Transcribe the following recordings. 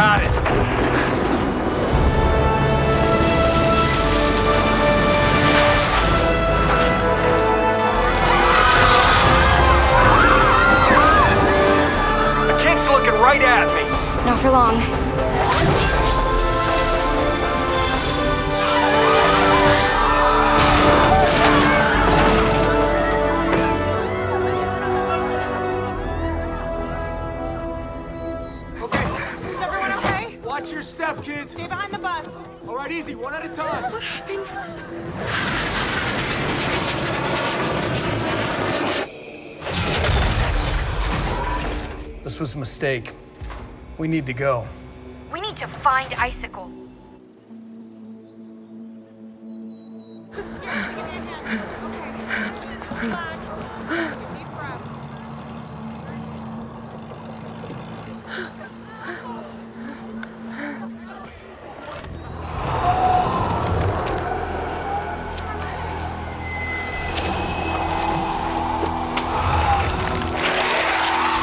Got it. The kid's looking right at me. Not for long. Watch your step, kids. Stay behind the bus. All right, easy, one at a time. What happened? This was a mistake. We need to go. We need to find Icicle.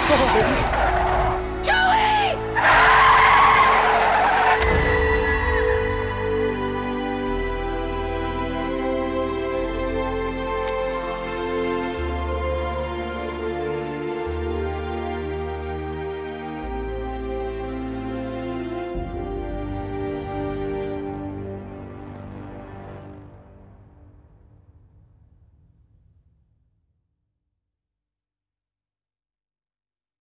スト